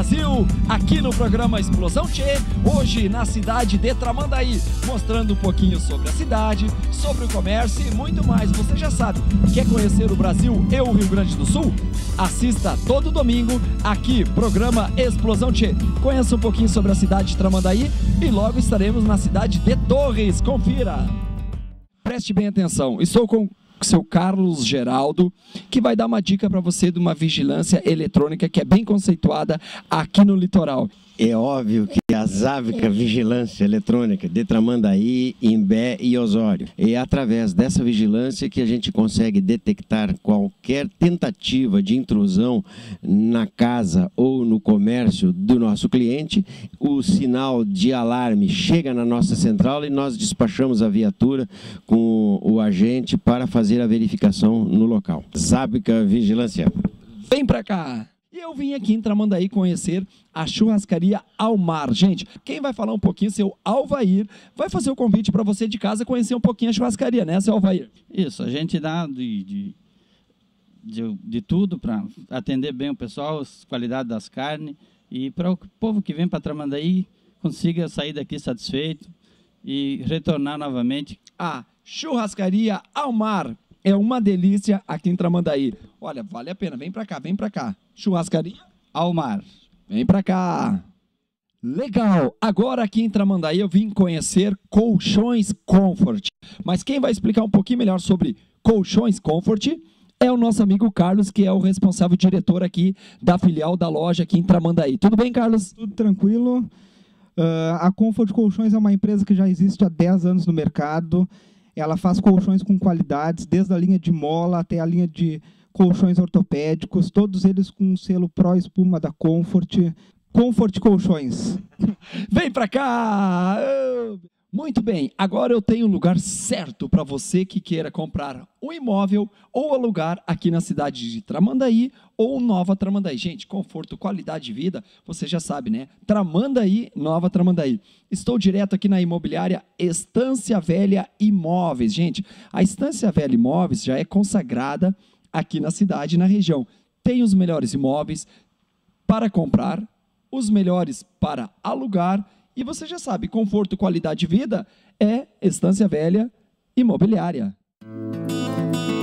Brasil, aqui no programa Explosão Tchê, hoje na cidade de Tramandaí, mostrando um pouquinho sobre a cidade, sobre o comércio e muito mais. Você já sabe, quer conhecer o Brasil e o Rio Grande do Sul? Assista todo domingo aqui, programa Explosão Tchê. Conheça um pouquinho sobre a cidade de Tramandaí e logo estaremos na cidade de Torres. Confira! Preste bem atenção, estou com seu Carlos Geraldo, que vai dar uma dica para você de uma vigilância eletrônica que é bem conceituada aqui no litoral. É óbvio que a Závica Vigilância Eletrônica de Tramandaí, Imbé e Osório. É através dessa vigilância que a gente consegue detectar qualquer tentativa de intrusão na casa ou no comércio do nosso cliente. O sinal de alarme chega na nossa central e nós despachamos a viatura com o agente para fazer a verificação no local. Závica Vigilância. Vem para cá! E eu vim aqui em Tramandaí conhecer a churrascaria Almar. Gente, quem vai falar um pouquinho, seu Alvair, vai fazer o convite para você de casa conhecer um pouquinho a churrascaria, né, seu Alvair? Isso, a gente dá de, de, de, de tudo para atender bem o pessoal, a qualidade das carnes e para o povo que vem para Tramandaí consiga sair daqui satisfeito e retornar novamente. A churrascaria Almar é uma delícia aqui em Tramandaí. Olha, vale a pena, vem para cá, vem para cá. Churrascaria Almar. Vem pra cá. Legal. Agora aqui em Tramandaí eu vim conhecer Colchões Comfort. Mas quem vai explicar um pouquinho melhor sobre Colchões Comfort é o nosso amigo Carlos, que é o responsável diretor aqui da filial da loja aqui em Tramandaí. Tudo bem, Carlos? Tudo tranquilo. Uh, a Comfort Colchões é uma empresa que já existe há 10 anos no mercado. Ela faz colchões com qualidades, desde a linha de mola até a linha de colchões ortopédicos, todos eles com o selo Pro Espuma da Comfort. Comfort Colchões. Vem pra cá! Muito bem, agora eu tenho o lugar certo para você que queira comprar um imóvel ou alugar aqui na cidade de Tramandaí ou Nova Tramandaí. Gente, conforto, qualidade de vida, você já sabe, né? Tramandaí, Nova Tramandaí. Estou direto aqui na imobiliária Estância Velha Imóveis. Gente, a Estância Velha Imóveis já é consagrada aqui na cidade, na região. Tem os melhores imóveis para comprar, os melhores para alugar e você já sabe, conforto e qualidade de vida é Estância Velha Imobiliária. Música